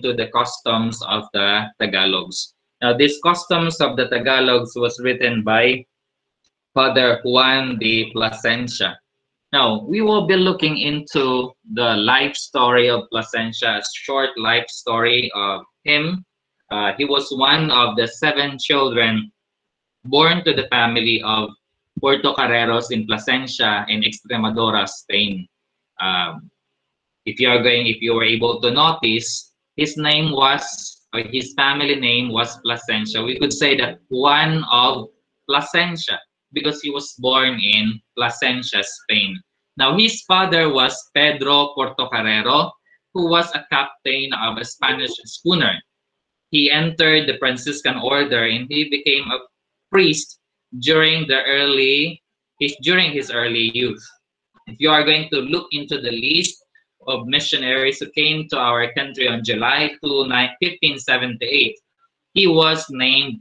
into the customs of the Tagalogs. Now, this customs of the Tagalogs was written by Father Juan de Plasencia. Now, we will be looking into the life story of Plasencia, a short life story of him. Uh, he was one of the seven children born to the family of Portocarreros in Plasencia in Extremadura, Spain. Um, if you are going, if you were able to notice, his name was, or his family name was Plasencia. We could say that one of Plasencia because he was born in Plasencia, Spain. Now, his father was Pedro Portocarrero, who was a captain of a Spanish schooner. He entered the Franciscan order and he became a priest during the early his during his early youth. If you are going to look into the list of missionaries who came to our country on July 2, 1578, he was named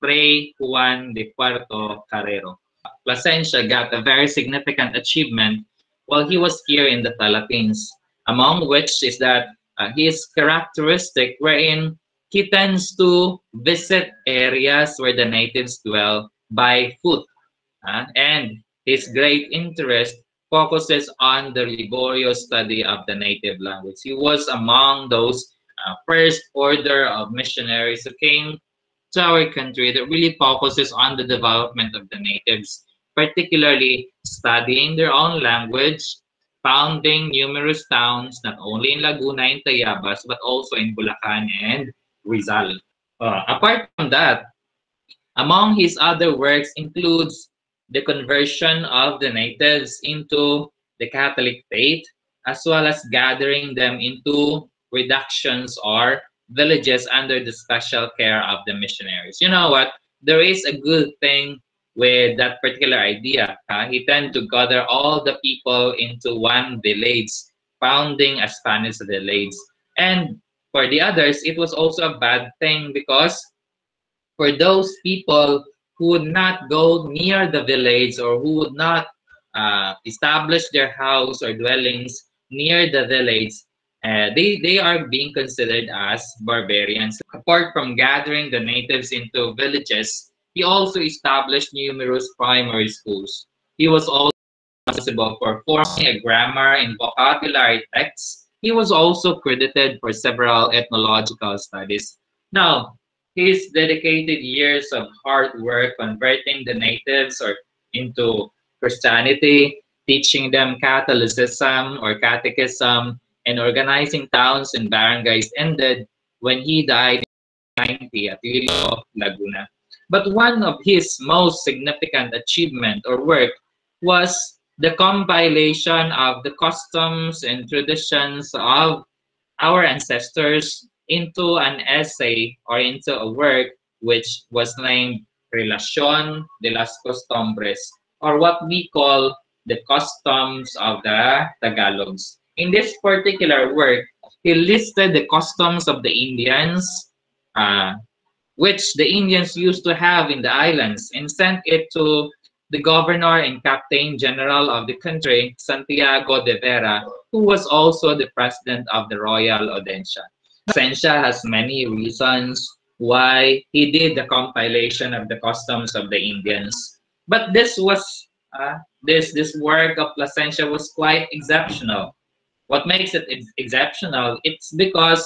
Fray Juan de Portocarrero. Plasencia got a very significant achievement while he was here in the Philippines, among which is that uh, his characteristic wherein he tends to visit areas where the natives dwell by foot. Uh, and his great interest focuses on the laborious study of the native language. He was among those uh, first order of missionaries who came to our country that really focuses on the development of the natives, particularly studying their own language, founding numerous towns, not only in Laguna and Tayabas, but also in Bulacan and Rizal. Uh, apart from that, among his other works includes the conversion of the natives into the Catholic faith, as well as gathering them into reductions or villages under the special care of the missionaries. You know what? There is a good thing with that particular idea. Uh, he tend to gather all the people into one village, founding a Spanish village. And for the others, it was also a bad thing because for those people who would not go near the village or who would not uh, establish their house or dwellings near the village, uh, they, they are being considered as barbarians. Apart from gathering the natives into villages, he also established numerous primary schools. He was also responsible for forming a grammar and vocabulary texts. He was also credited for several ethnological studies. Now, his dedicated years of hard work converting the natives or into Christianity, teaching them Catholicism or catechism, and organizing towns and barangays ended when he died in 90 at Iloilo, Laguna. But one of his most significant achievement or work was the compilation of the customs and traditions of our ancestors into an essay or into a work which was named Relación de las Costumbres, or what we call the customs of the Tagalogs. In this particular work, he listed the customs of the Indians, uh, which the Indians used to have in the islands, and sent it to the governor and captain general of the country, Santiago de Vera, who was also the president of the Royal Audiencia. Plasencia has many reasons why he did the compilation of the customs of the Indians. But this was uh, this this work of Plasencia was quite exceptional. What makes it ex exceptional? It's because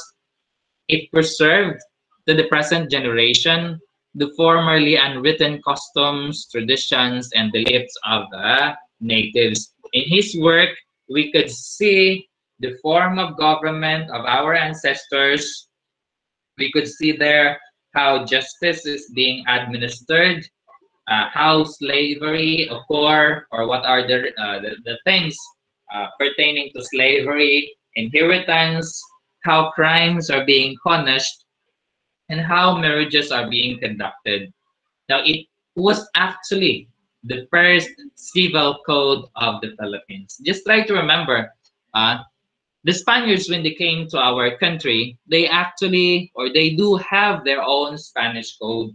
it preserved to the present generation the formerly unwritten customs, traditions, and beliefs of the natives. In his work, we could see the form of government of our ancestors. We could see there how justice is being administered, uh, how slavery occur, or what are the, uh, the, the, things uh, pertaining to slavery, inheritance, how crimes are being punished, and how marriages are being conducted. Now, it was actually the first civil code of the Philippines. Just try to remember, uh, the Spaniards, when they came to our country, they actually, or they do have their own Spanish code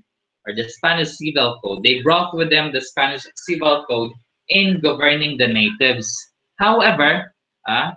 or the Spanish civil code. They brought with them the Spanish civil code in governing the natives. However, uh,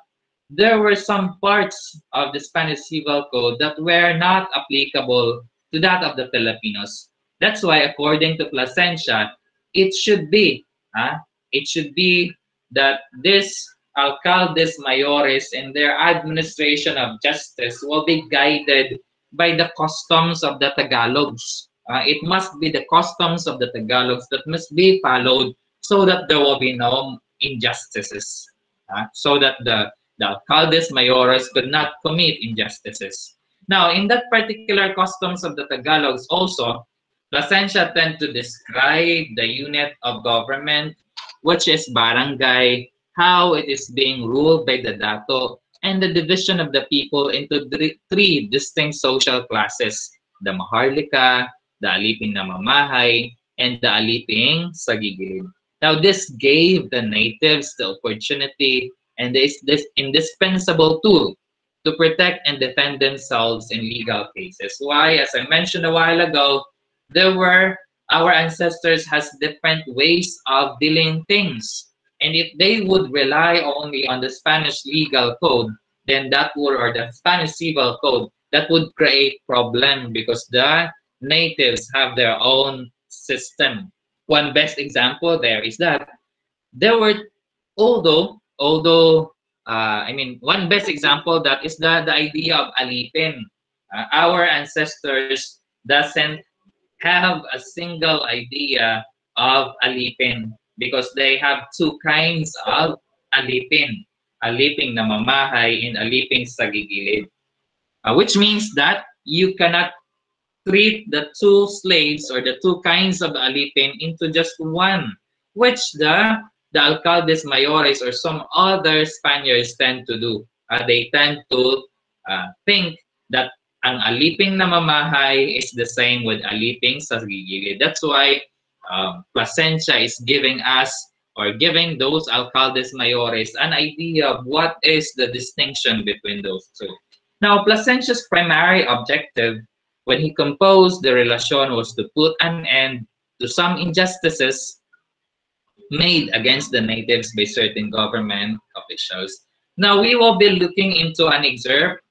there were some parts of the Spanish Civil Code that were not applicable to that of the Filipinos. That's why, according to Plasencia, it should be, uh, it should be that this alcaldes mayores and their administration of justice will be guided by the customs of the Tagalogs. Uh, it must be the customs of the Tagalogs that must be followed so that there will be no injustices, uh, so that the, the alcaldes mayores could not commit injustices. Now, in that particular customs of the Tagalogs also, Plasencia tend to describe the unit of government, which is barangay, how it is being ruled by the dato, and the division of the people into three distinct social classes, the Maharlika, the Aliping na mamahay, and the Aliping sa gigilid. Now, this gave the natives the opportunity and this, this indispensable tool to protect and defend themselves in legal cases. Why? As I mentioned a while ago, there were our ancestors has different ways of dealing things. And if they would rely only on the Spanish legal code, then that would, or the Spanish civil code, that would create problem because the natives have their own system. One best example there is that there were, although, although, uh, I mean, one best example that is the, the idea of alipin. Uh, our ancestors doesn't have a single idea of alipin because they have two kinds of alipin. Aliping na mamahay and aliping sa gigilid. Uh, which means that you cannot treat the two slaves or the two kinds of alipin into just one, which the, the alcaldes mayores or some other Spaniards tend to do. Uh, they tend to uh, think that ang aliping na mamahay is the same with aliping sa gigilid. That's why um, Plasencia is giving us or giving those alcaldes mayores an idea of what is the distinction between those two. Now, Plasencia's primary objective when he composed the Relacion was to put an end to some injustices made against the natives by certain government officials. Now, we will be looking into an excerpt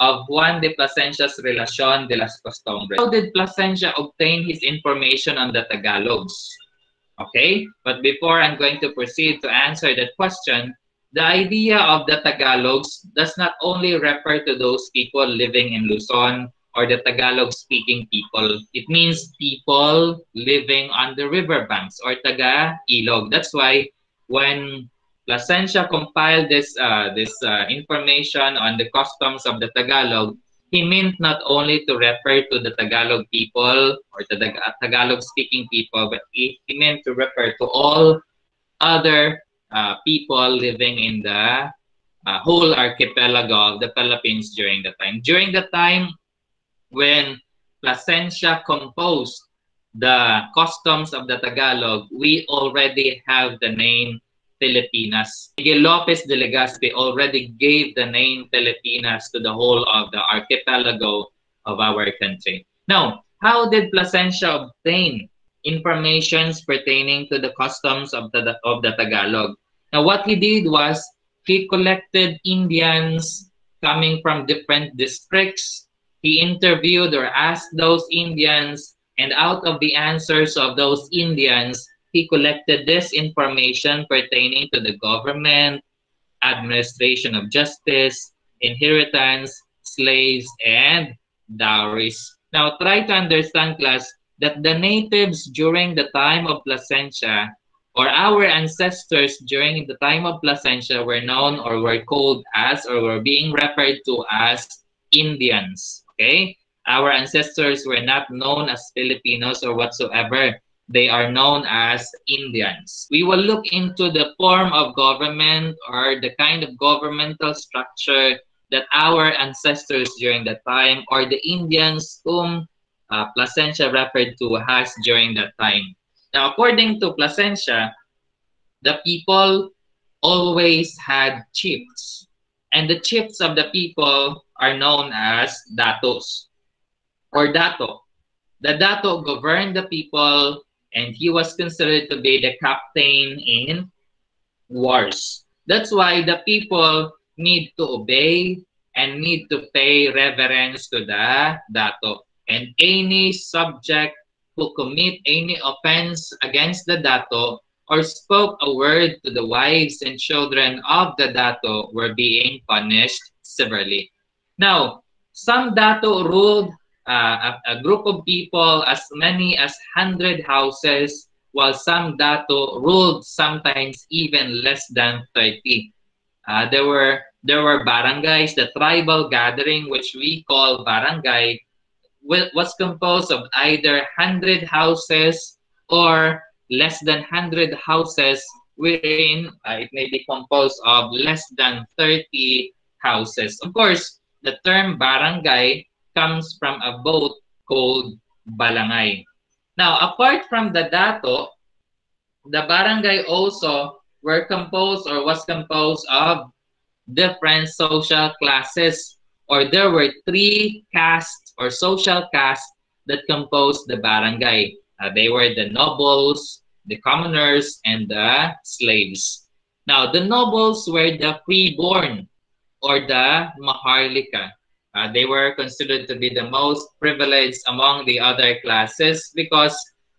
of Juan de Plasencia's Relación de las Costumbres. How did Plasencia obtain his information on the Tagalogs? Okay, but before I'm going to proceed to answer that question, the idea of the Tagalogs does not only refer to those people living in Luzon or the Tagalog-speaking people. It means people living on the riverbanks or Taga-Ilog. That's why when Plasencia compiled this uh, this uh, information on the customs of the Tagalog. He meant not only to refer to the Tagalog people or the Tagalog-speaking people, but he, he meant to refer to all other uh, people living in the uh, whole archipelago of the Philippines during the time. During the time when Plasencia composed the customs of the Tagalog, we already have the name Filipinas. Miguel Lopez de Legazpi already gave the name Filipinas to the whole of the archipelago of our country. Now, how did Plasencia obtain information pertaining to the customs of the, of the Tagalog? Now, what he did was he collected Indians coming from different districts. He interviewed or asked those Indians, and out of the answers of those Indians, he collected this information pertaining to the government, administration of justice, inheritance, slaves, and dowries. Now, try to understand, class, that the natives during the time of Plasencia or our ancestors during the time of Plasencia were known or were called as or were being referred to as Indians. Okay? Our ancestors were not known as Filipinos or whatsoever they are known as Indians. We will look into the form of government or the kind of governmental structure that our ancestors during that time or the Indians whom uh, Plasencia referred to has during that time. Now, according to Plasencia, the people always had chiefs. And the chiefs of the people are known as datos or dato. The dato governed the people and he was considered to be the captain in wars. That's why the people need to obey and need to pay reverence to the dato. And any subject who commit any offense against the dato or spoke a word to the wives and children of the dato were being punished severely. Now, some dato ruled uh, a, a, group of people as many as 100 houses, while some dato ruled sometimes even less than 30. Uh, there were there were barangays, the tribal gathering, which we call barangay, was composed of either 100 houses or less than 100 houses, wherein uh, it may be composed of less than 30 houses. Of course, the term barangay comes from a boat called balangay. Now, apart from the dato, the barangay also were composed or was composed of different social classes or there were three castes or social castes that composed the barangay. Uh, they were the nobles, the commoners, and the slaves. Now, the nobles were the freeborn or the maharlika. Uh, they were considered to be the most privileged among the other classes because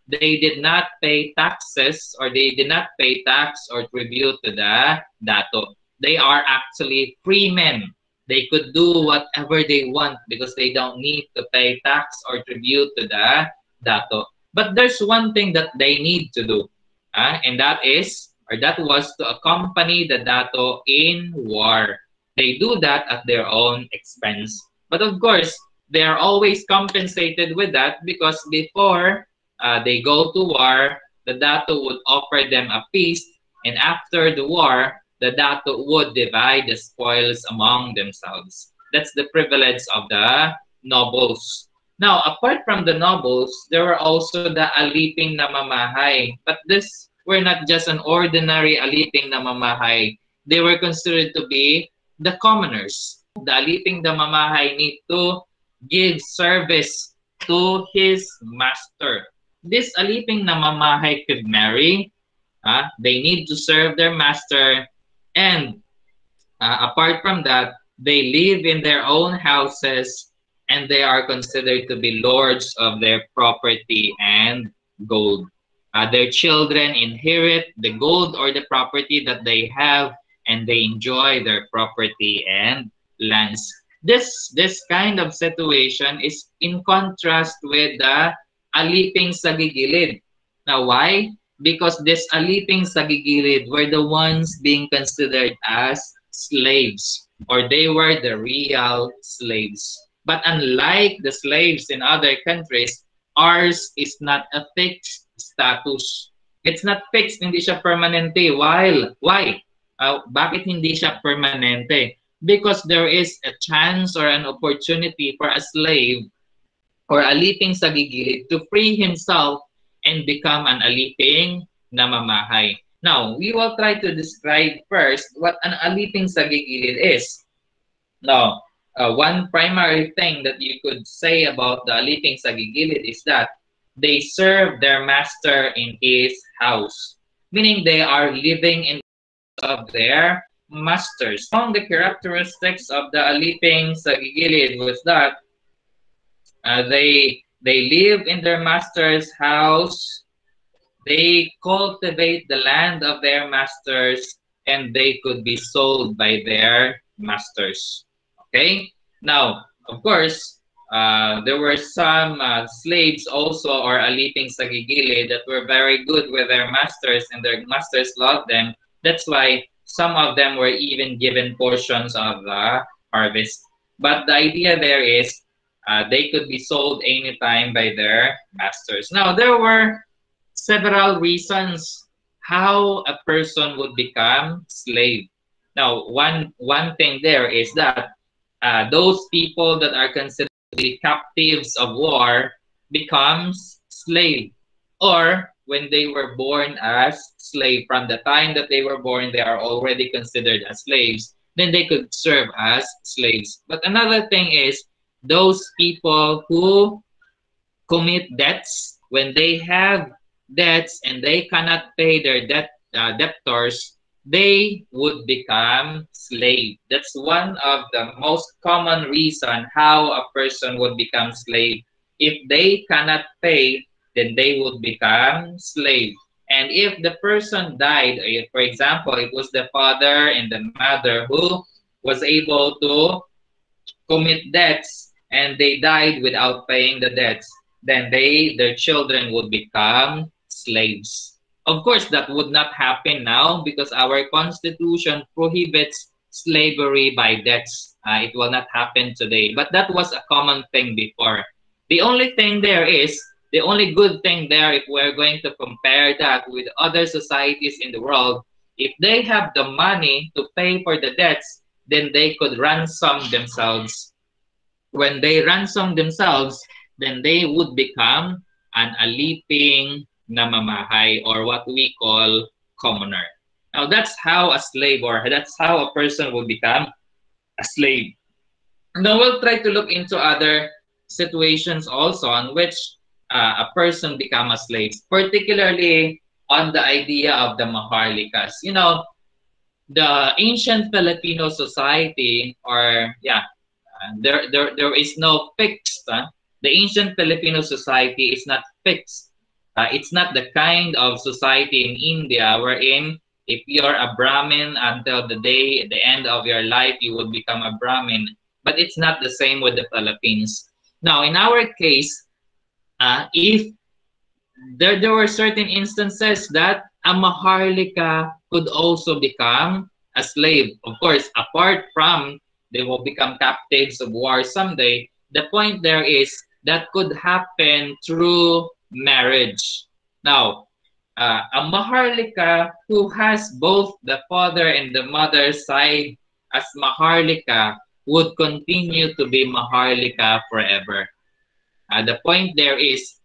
they did not pay taxes or they did not pay tax or tribute to the dato. They are actually free men. They could do whatever they want because they don't need to pay tax or tribute to the dato. But there's one thing that they need to do, uh, and that is, or that was to accompany the dato in war. They do that at their own expense. But of course, they are always compensated with that because before uh, they go to war, the dato would offer them a feast, and after the war, the dato would divide the spoils among themselves. That's the privilege of the nobles. Now, apart from the nobles, there were also the aliping namamahay. But this were not just an ordinary aliping namamahay. They were considered to be the commoners. The aliping namamahay need to give service to his master. This aliping namamahay could marry. Uh, they need to serve their master. And uh, apart from that, they live in their own houses and they are considered to be lords of their property and gold. Uh, their children inherit the gold or the property that they have, and they enjoy their property and lands. This this kind of situation is in contrast with the aliping sa gigilid. Now, why? Because this aliping sa gigilid were the ones being considered as slaves, or they were the real slaves. But unlike the slaves in other countries, ours is not a fixed status. It's not fixed, hindi siya permanente. While, why? Uh, bakit hindi siya permanente? Because there is a chance or an opportunity for a slave or aliping sa gigilid to free himself and become an aliping namamahay. Now, we will try to describe first what an aliping sa gigilid is. Now, uh, one primary thing that you could say about the aliping sa gigilid is that they serve their master in his house, meaning they are living in of their masters. Among the characteristics of the aliping sa gigilid was that uh, they they live in their master's house, they cultivate the land of their masters, and they could be sold by their masters. Okay? Now, of course, uh, there were some uh, slaves also or aliping sa gigili that were very good with their masters and their masters loved them. That's why some of them were even given portions of the harvest. But the idea there is uh, they could be sold anytime by their masters. Now, there were several reasons how a person would become slave. Now, one, one thing there is that uh, those people that are considered captives of war becomes slave or when they were born as slave from the time that they were born they are already considered as slaves then they could serve as slaves but another thing is those people who commit debts when they have debts and they cannot pay their debt uh, debtors they would become slave. That's one of the most common reason how a person would become slave. If they cannot pay, then they would become slave. And if the person died, eh, for example, it was the father and the mother who was able to commit debts and they died without paying the debts, then they, their children would become slaves. Of course, that would not happen now because our constitution prohibits slavery by debts. Uh, it will not happen today. But that was a common thing before. The only thing there is, the only good thing there, if we're going to compare that with other societies in the world, if they have the money to pay for the debts, then they could ransom themselves. When they ransom themselves, then they would become an aliping namamahay or what we call commoner. Now that's how a slave or that's how a person will become a slave. Now we'll try to look into other situations also on which uh, a person become a slave, particularly on the idea of the maharlikas. You know, the ancient Filipino society, or yeah, uh, there, there, there is no fixed. Uh, the ancient Filipino society is not fixed uh, it's not the kind of society in India wherein if you're a Brahmin until the day, the end of your life, you would become a Brahmin. But it's not the same with the Philippines. Now, in our case, uh, if there, there were certain instances that a Maharlika could also become a slave. Of course, apart from they will become captives of war someday, the point there is that could happen through marriage. Now, uh, a maharlika who has both the father and the mother side as maharlika would continue to be maharlika forever. Uh, the point there is,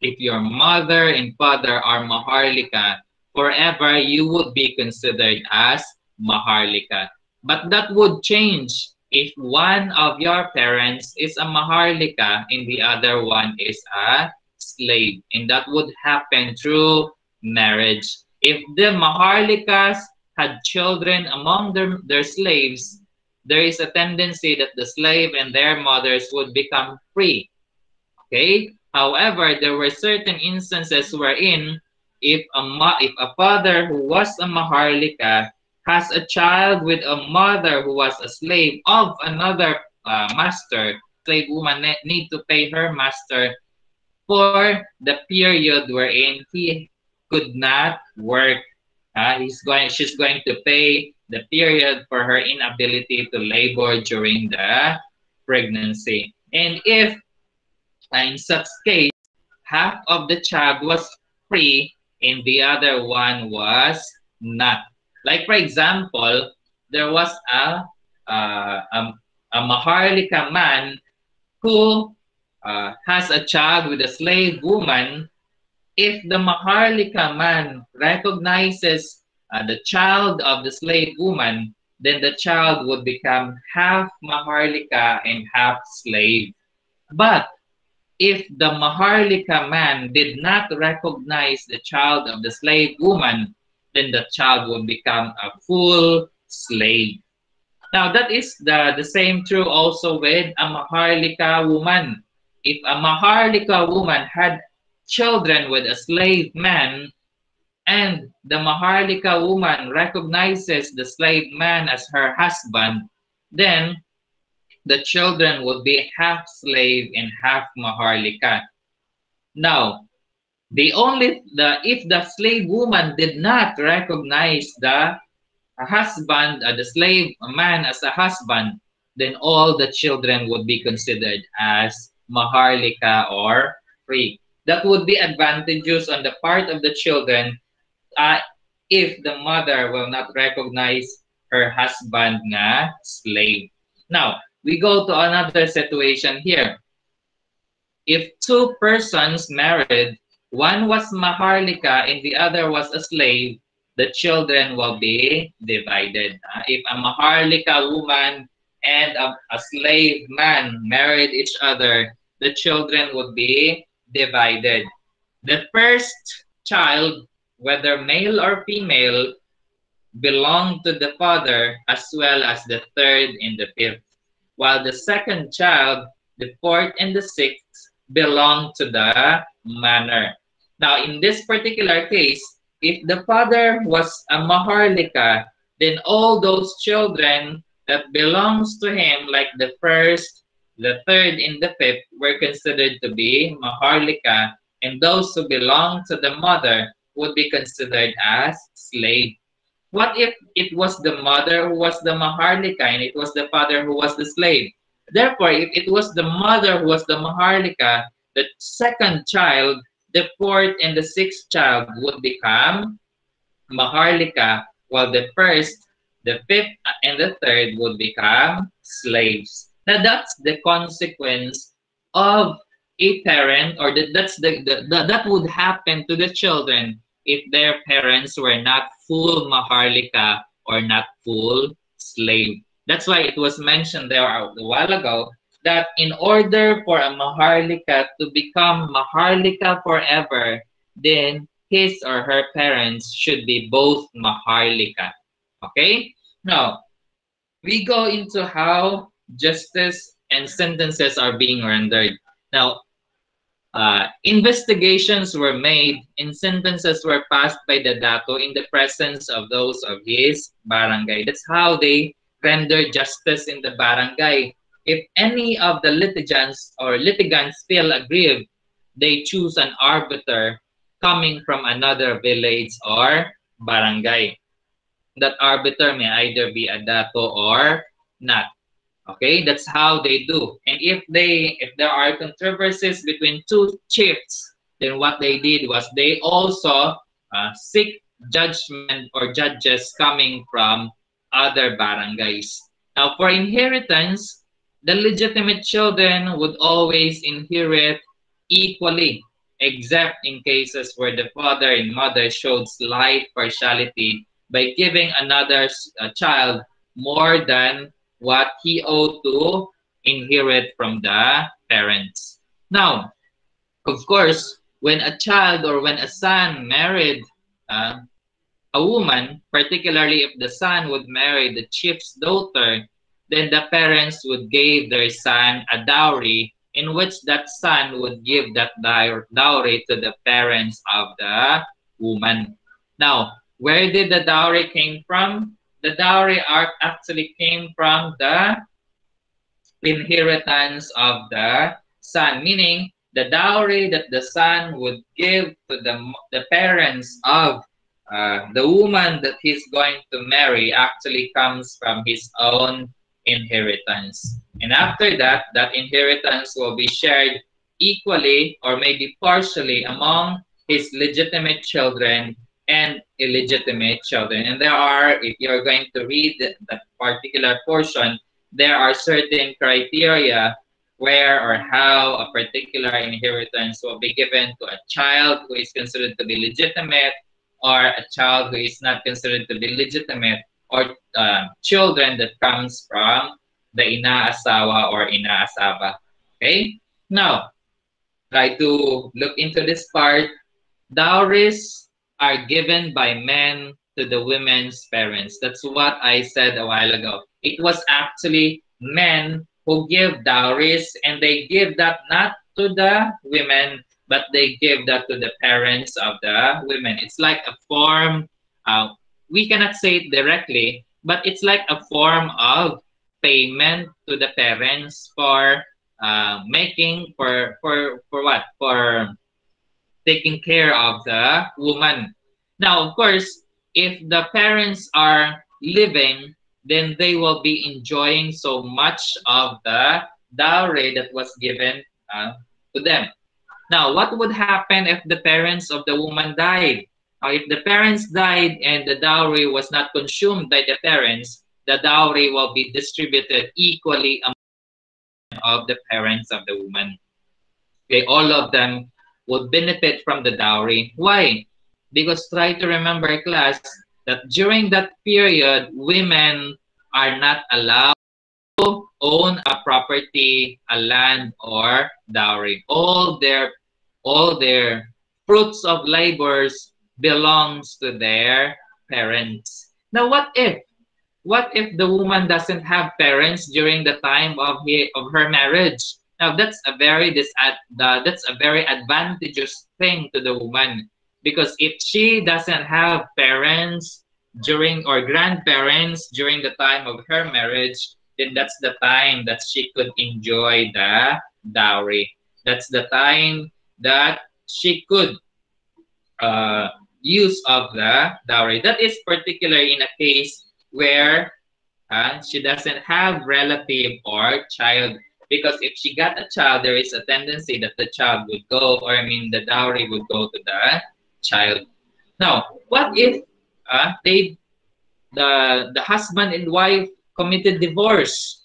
if your mother and father are maharlika, forever you would be considered as maharlika. But that would change if one of your parents is a maharlika and the other one is a slave, and that would happen through marriage. If the Maharlikas had children among their, their slaves, there is a tendency that the slave and their mothers would become free. Okay? However, there were certain instances wherein if a, ma- if a father who was a Maharlika has a child with a mother who was a slave of another uh, master, slave woman need to pay her master for the period wherein he could not work. Uh, he's going, she's going to pay the period for her inability to labor during the pregnancy. And if in such case, half of the child was free and the other one was not. Like for example, there was a, uh, a, a Maharlika man who uh, has a child with a slave woman, if the Maharlika man recognizes uh, the child of the slave woman, then the child would become half Maharlika and half slave. But if the Maharlika man did not recognize the child of the slave woman, then the child would become a full slave. Now that is the, the same true also with a Maharlika woman if a Maharlika woman had children with a slave man and the Maharlika woman recognizes the slave man as her husband, then the children would be half slave and half Maharlika. Now, the only the if the slave woman did not recognize the husband, uh, the slave man as a husband, then all the children would be considered as maharlika or free. That would be advantageous on the part of the children uh, if the mother will not recognize her husband nga slave. Now, we go to another situation here. If two persons married, one was maharlika and the other was a slave, the children will be divided. Uh, if a maharlika woman and a, a slave man married each other, the children would be divided. The first child, whether male or female, belonged to the father as well as the third and the fifth, while the second child, the fourth and the sixth, belong to the manor. Now, in this particular case, if the father was a maharlika, then all those children that belongs to him, like the first, the third, and the fifth, were considered to be maharlika, and those who belong to the mother would be considered as slave. What if it was the mother who was the maharlika and it was the father who was the slave? Therefore, if it was the mother who was the maharlika, the second child, the fourth and the sixth child would become maharlika, while the first, the fifth, and the third would become slaves. Now that's the consequence of a parent, or that, that's the, the, the that would happen to the children if their parents were not full maharlika or not full slave. That's why it was mentioned there a while ago that in order for a maharlika to become maharlika forever, then his or her parents should be both maharlika. Okay? Now, we go into how justice and sentences are being rendered. Now, uh, investigations were made and sentences were passed by the dato in the presence of those of his barangay. That's how they render justice in the barangay. If any of the litigants or litigants feel aggrieved, they choose an arbiter coming from another village or barangay. That arbiter may either be a dato or not. Okay, that's how they do. And if they if there are controversies between two chiefs, then what they did was they also uh, seek judgment or judges coming from other barangays. Now, for inheritance, the legitimate children would always inherit equally, except in cases where the father and mother showed slight partiality by giving another uh, child more than what he ought to inherit from the parents. Now, of course, when a child or when a son married uh, a woman, particularly if the son would marry the chief's daughter, then the parents would give their son a dowry in which that son would give that dowry to the parents of the woman. Now, where did the dowry came from? The dowry art actually came from the inheritance of the son, meaning the dowry that the son would give to the, the parents of uh, the woman that he's going to marry actually comes from his own inheritance. And after that, that inheritance will be shared equally or maybe partially among his legitimate children and illegitimate children. And there are, if you're going to read that particular portion, there are certain criteria where or how a particular inheritance will be given to a child who is considered to be legitimate or a child who is not considered to be legitimate or uh, children that comes from the inaasawa or inaasaba. Okay? Now, try to look into this part. Dowries are given by men to the women's parents. That's what I said a while ago. It was actually men who give dowries and they give that not to the women, but they give that to the parents of the women. It's like a form, uh, we cannot say it directly, but it's like a form of payment to the parents for uh, making, for, for, for what? For taking care of the woman. Now, of course, if the parents are living, then they will be enjoying so much of the dowry that was given uh, to them. Now, what would happen if the parents of the woman died? Uh, if the parents died and the dowry was not consumed by the parents, the dowry will be distributed equally among of the parents of the woman. Okay, all of them would benefit from the dowry. Why? Because try to remember, class, that during that period, women are not allowed to own a property, a land, or dowry. All their, all their fruits of labors belongs to their parents. Now, what if? What if the woman doesn't have parents during the time of, he, of her marriage? Now, that's a very uh, that's a very advantageous thing to the woman because if she doesn't have parents during or grandparents during the time of her marriage, then that's the time that she could enjoy the dowry. That's the time that she could uh, use of the dowry. That is particularly in a case where uh, she doesn't have relative or child because if she got a child, there is a tendency that the child would go, or I mean, the dowry would go to the child. Now, what if uh, they, the the husband and wife committed divorce?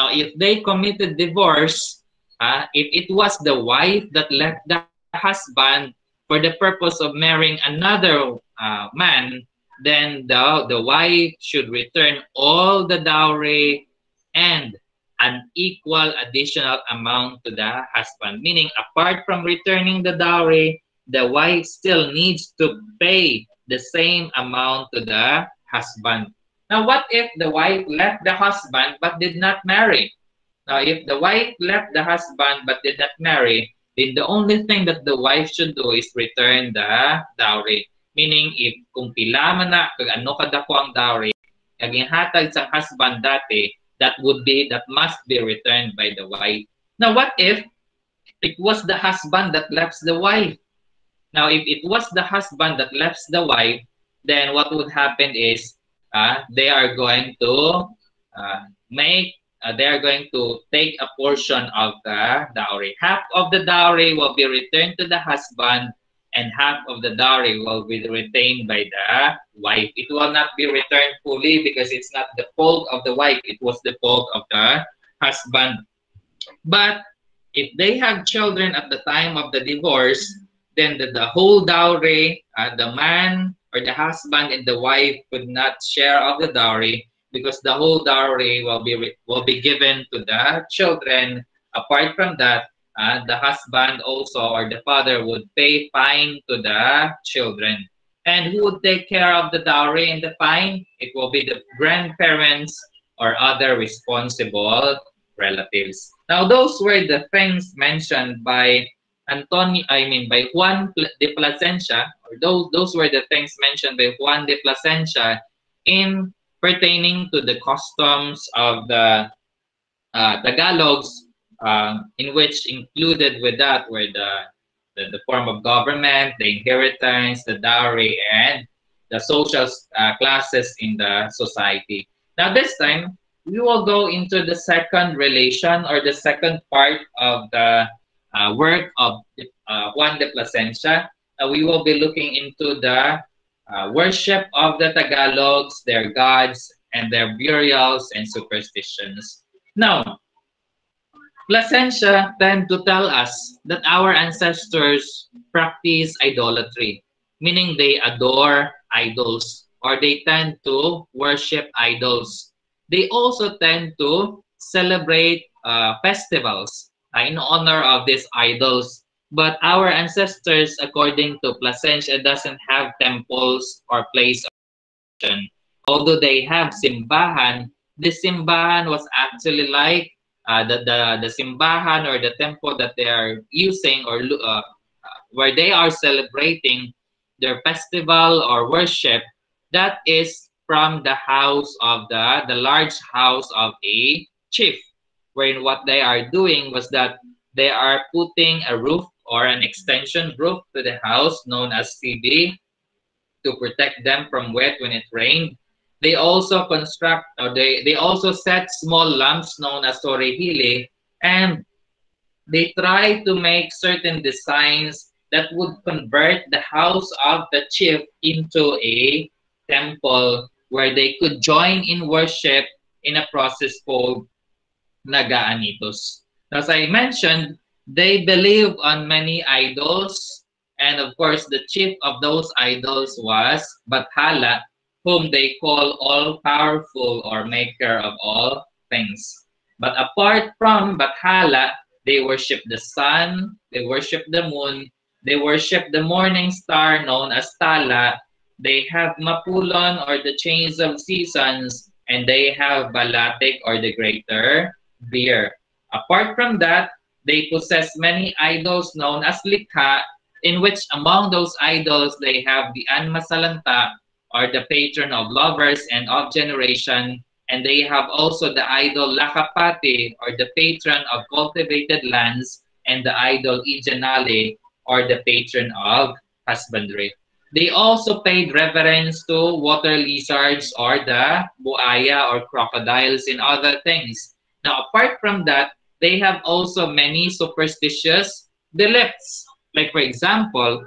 Now, if they committed divorce, uh, if it was the wife that left the husband for the purpose of marrying another uh, man, then the, the wife should return all the dowry and an equal additional amount to the husband. Meaning, apart from returning the dowry, the wife still needs to pay the same amount to the husband. Now, what if the wife left the husband but did not marry? Now, if the wife left the husband but did not marry, then the only thing that the wife should do is return the dowry. Meaning, if kung pila man na, kag ano kadako ang dowry, kag hatag sa husband dati, that would be, that must be returned by the wife. Now, what if it was the husband that left the wife? Now, if it was the husband that left the wife, then what would happen is uh, they are going to uh, make uh, they are going to take a portion of the dowry. Half of the dowry will be returned to the husband and half of the dowry will be retained by the wife. It will not be returned fully because it's not the fault of the wife, it was the fault of the husband. But if they have children at the time of the divorce, then the, the whole dowry, uh, the man or the husband and the wife could not share of the dowry because the whole dowry will be will be given to the children. Apart from that, uh, the husband also or the father would pay fine to the children. And who would take care of the dowry and the fine? It will be the grandparents or other responsible relatives. Now, those were the things mentioned by Antonio, I mean by Juan de Plasencia, or those, those were the things mentioned by Juan de Plasencia in pertaining to the customs of the uh, Tagalogs, uh, in which included with that were the, the, the, form of government, the inheritance, the dowry, and the social uh, classes in the society. Now this time, we will go into the second relation or the second part of the uh, work of uh, Juan de Plasencia. Uh, we will be looking into the uh, worship of the Tagalogs, their gods, and their burials and superstitions. Now, Plasencia tend to tell us that our ancestors practice idolatry, meaning they adore idols or they tend to worship idols. They also tend to celebrate uh, festivals uh, in honor of these idols but our ancestors, according to Plasencia, doesn't have temples or place of worship. Although they have simbahan, the simbahan was actually like uh, the, the, the simbahan or the temple that they are using or uh, where they are celebrating their festival or worship, that is from the house of the, the large house of a chief, wherein what they are doing was that they are putting a roof or an extension roof to the house known as sibi to protect them from wet when it rained. They also construct or they, they also set small lamps known as torihili and they try to make certain designs that would convert the house of the chief into a temple where they could join in worship in a process called Nagaanitos. As I mentioned, they believe on many idols, and of course, the chief of those idols was Bathala, whom they call all powerful or maker of all things. But apart from Bathala, they worship the sun, they worship the moon, they worship the morning star known as Tala, they have Mapulon or the Chains of Seasons, and they have Balatik or the Greater Bear. Apart from that, they possess many idols known as Likha, in which among those idols they have the Anmasalanta or the patron of lovers and of generation, and they have also the idol Lakapati or the patron of cultivated lands, and the idol Idianale or the patron of husbandry. They also paid reverence to water lizards or the buaya or crocodiles and other things. Now, apart from that, they have also many superstitious beliefs. Like, for example,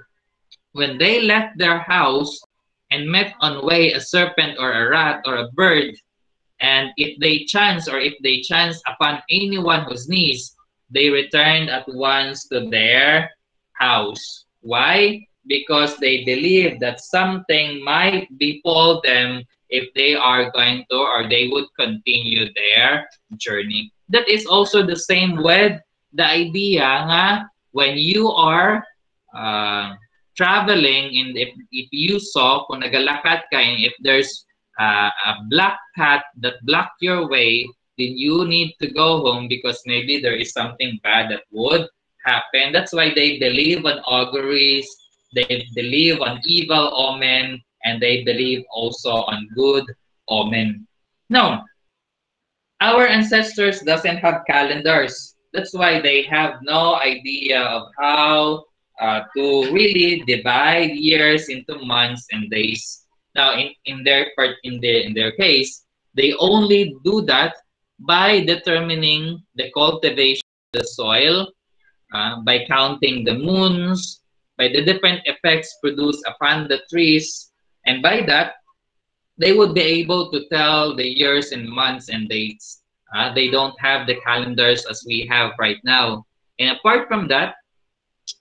when they left their house and met on way a serpent or a rat or a bird, and if they chance or if they chance upon anyone who sneezed, they returned at once to their house. Why? Because they believe that something might befall them if they are going to or they would continue their journey. That is also the same with the idea nga when you are uh, traveling and if, if you saw kung nagalakad ka and if there's uh, a black cat that blocked your way, then you need to go home because maybe there is something bad that would happen. That's why they believe on auguries, they believe on evil omen, and they believe also on good omen. Now, our ancestors doesn't have calendars. That's why they have no idea of how uh, to really divide years into months and days. Now, in, in their part, in their in their case, they only do that by determining the cultivation of the soil, uh, by counting the moons, by the different effects produced upon the trees, and by that, they would be able to tell the years and months and dates. Uh, they don't have the calendars as we have right now. And apart from that,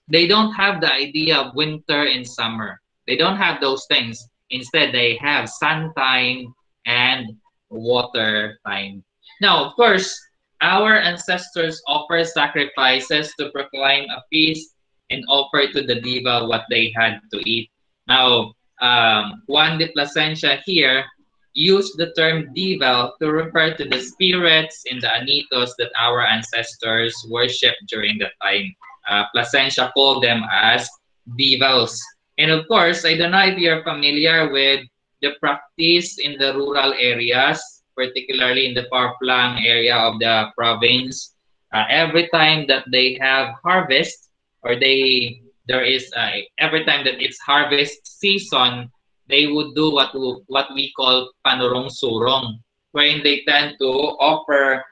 they don't have the idea of winter and summer. They don't have those things. Instead, they have sun time and water time. Now, of course, our ancestors offer sacrifices to proclaim a feast and offer to the diva what they had to eat. Now, um, Juan de Plasencia here used the term diva to refer to the spirits in the anitos that our ancestors worshipped during the time. Uh, Plasencia called them as devils. And of course, I don't know if you're familiar with the practice in the rural areas particularly in the far-flung area of the province. Uh, every time that they have harvest or they there is uh, every time that it's harvest season, they would do what what we call panurong surong, wherein they tend to offer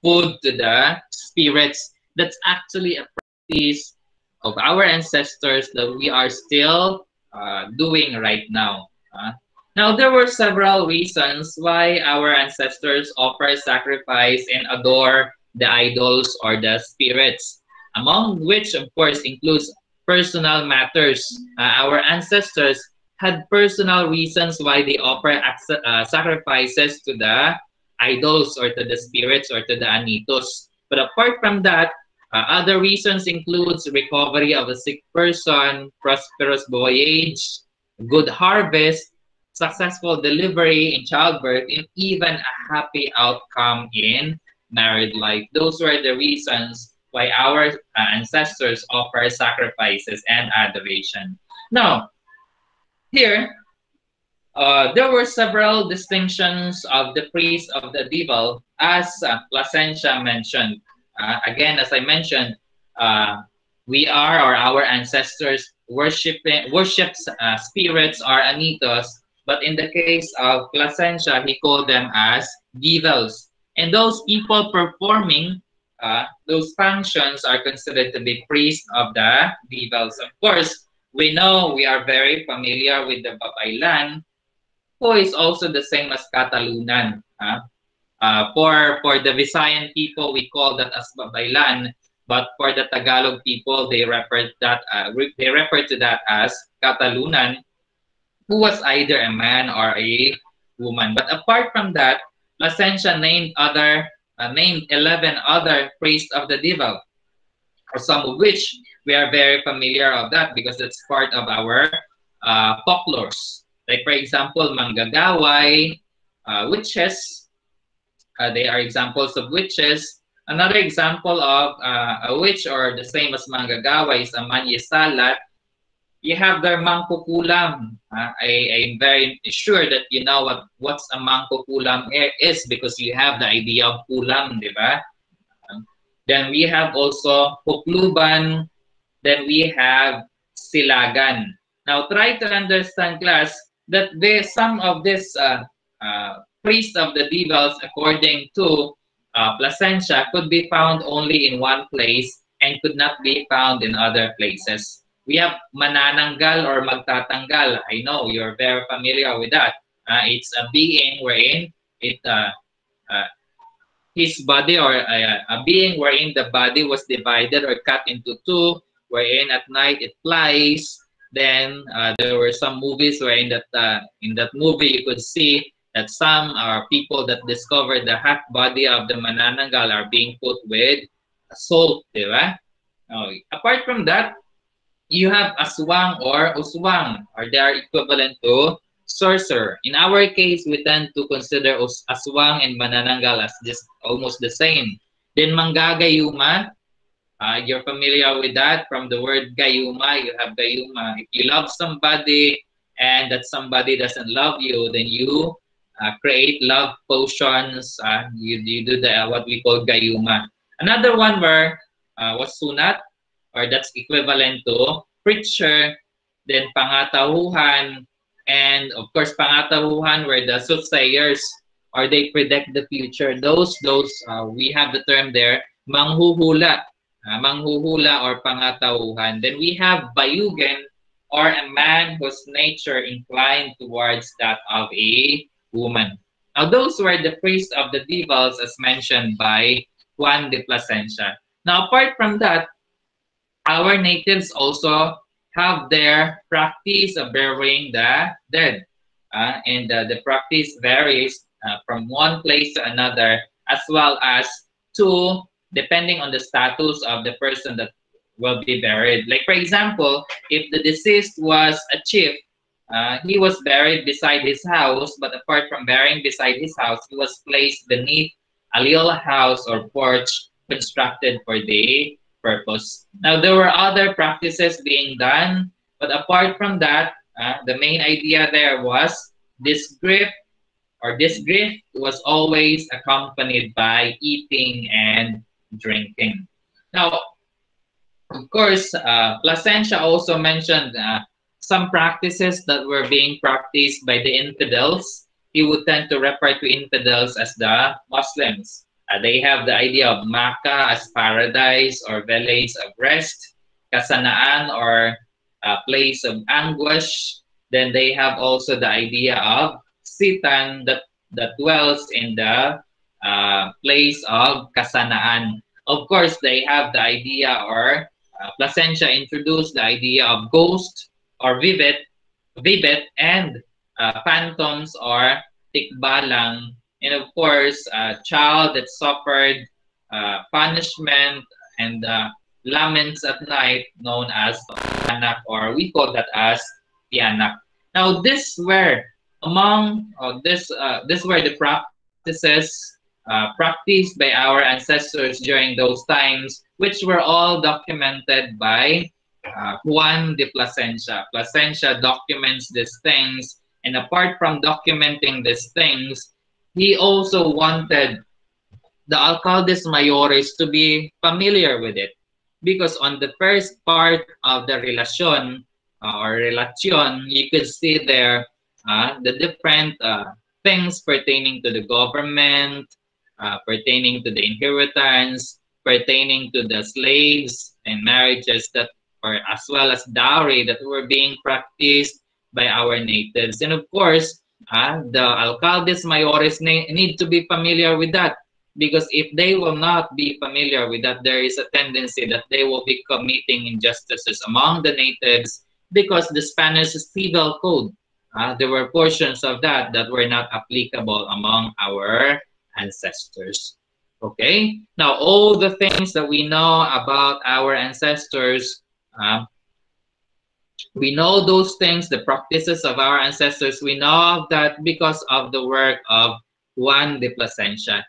food to the spirits. That's actually a practice of our ancestors that we are still uh, doing right now. Uh, now, there were several reasons why our ancestors offer sacrifice and adore the idols or the spirits, among which, of course, includes personal matters. Uh, our ancestors had personal reasons why they offer uh, sacrifices to the idols or to the spirits or to the anitos. But apart from that, uh, other reasons includes recovery of a sick person, prosperous voyage, good harvest, successful delivery in childbirth, and even a happy outcome in married life. Those were the reasons why our uh, ancestors offer sacrifices and adoration. Now, here, uh, there were several distinctions of the priest of the devil, as uh, Plasencia mentioned. Uh, again, as I mentioned, uh, we are, or our ancestors, worshiping worships uh, spirits or anitos but in the case of Plasencia, he called them as devils. And those people performing uh, those functions are considered to be priests of the devils. Of course, we know we are very familiar with the Babaylan, who is also the same as Catalunan. Uh, for, for the Visayan people, we call that as Babaylan, but for the Tagalog people, they refer that uh, they refer to that as Katalunan who was either a man or a woman. But apart from that, Plasencia named other uh, named 11 other priests of the devil, or some of which we are very familiar of that because it's part of our uh, folklores. Like for example, manggagaway, uh, witches. Uh, they are examples of witches. Another example of uh, a witch or the same as manggagaway is a manyisalat. You have their mangkukulam. Uh, I, I'm very sure that you know what what's a mangkukulam is because you have the idea of kulam, di ba? Then we have also Hukluban. Then we have Silagan. Now try to understand class that there some of this uh, uh, priests of the devils according to uh, Plasencia could be found only in one place and could not be found in other places. We have manananggal or magtatanggal. I know you're very familiar with that. Uh, it's a being wherein it uh, uh, his body or uh, a being wherein the body was divided or cut into two, wherein at night it flies. Then uh, there were some movies wherein that uh, in that movie you could see that some are people that discovered the half body of the manananggal are being put with salt, di ba? Oh, apart from that, you have aswang or uswang, or they are equivalent to sorcerer. In our case, we tend to consider aswang and manananggal as just almost the same. Then manggagayuma, uh, you're familiar with that from the word gayuma. You have gayuma. If you love somebody and that somebody doesn't love you, then you uh, create love potions. Uh, you, you do the uh, what we call gayuma. Another one where uh, was sunat, or that's equivalent to preacher. Then pangatauhan, and of course pangatahuhan where the soothsayers or they predict the future those those uh, we have the term there manghuhula uh, manghuhula or pangatahuhan then we have bayugen or a man whose nature inclined towards that of a woman now those were the priests of the devils as mentioned by Juan de Plasencia now apart from that our natives also have their practice of burying the dead. Uh, and uh, the practice varies uh, from one place to another, as well as to depending on the status of the person that will be buried. Like, for example, if the deceased was a chief, uh, he was buried beside his house, but apart from burying beside his house, he was placed beneath a little house or porch constructed for the purpose. Now, there were other practices being done, but apart from that, uh, the main idea there was this grief or this grief was always accompanied by eating and drinking. Now, of course, uh, Plasencia also mentioned uh, some practices that were being practiced by the infidels. He would tend to refer to infidels as the Muslims. Uh, they have the idea of Makkah as paradise or village of rest, Kasanaan or a place of anguish. Then they have also the idea of Sitan that, that dwells in the uh, place of Kasanaan. Of course, they have the idea or uh, Plasencia introduced the idea of ghost or vibit, vibit and uh, phantoms or tikbalang and of course, a child that suffered uh, punishment and uh, laments at night, known as anak, or we call that as tianak. Now, this were among uh, this uh, this were the practices uh, practiced by our ancestors during those times, which were all documented by uh, Juan de Plasencia. Plasencia documents these things, and apart from documenting these things, he also wanted the alcaldes mayores to be familiar with it because on the first part of the relation uh, or relation you could see there uh, the different uh, things pertaining to the government uh, pertaining to the inheritance pertaining to the slaves and marriages that or as well as dowry that were being practiced by our natives. And of course uh, the alcaldes mayores need to be familiar with that. Because if they will not be familiar with that, there is a tendency that they will be committing injustices among the natives because the Spanish civil code, uh, there were portions of that that were not applicable among our ancestors. Okay, now all the things that we know about our ancestors, uh, We know those things, the practices of our ancestors. We know that because of the work of Juan de Plasencia.